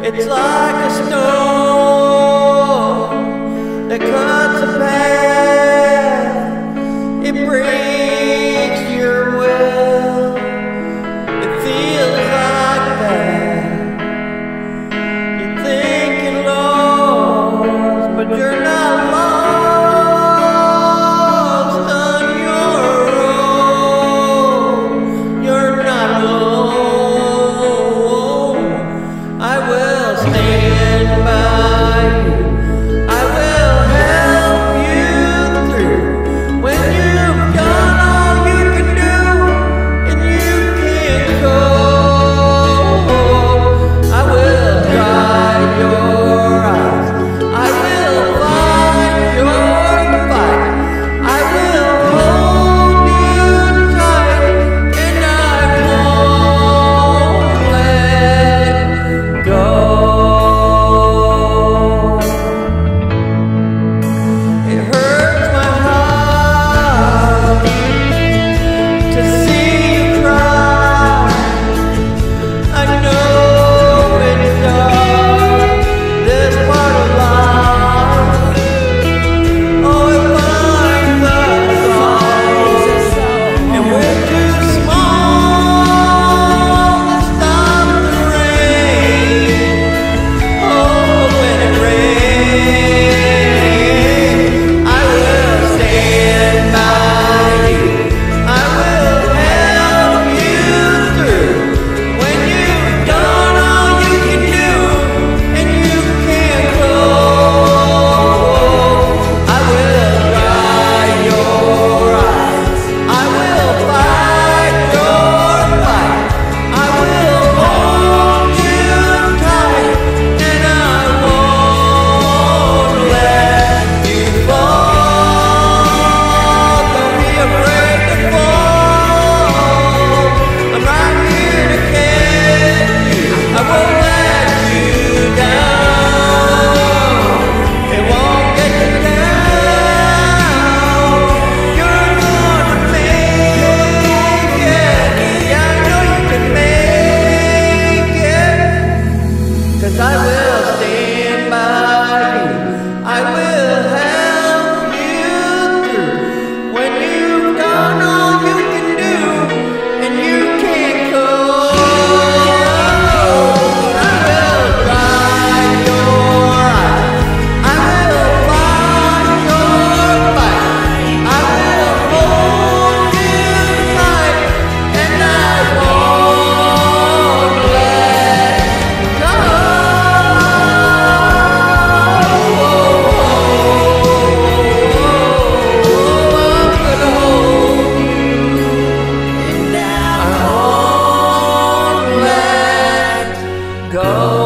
It's like a stone that cuts go.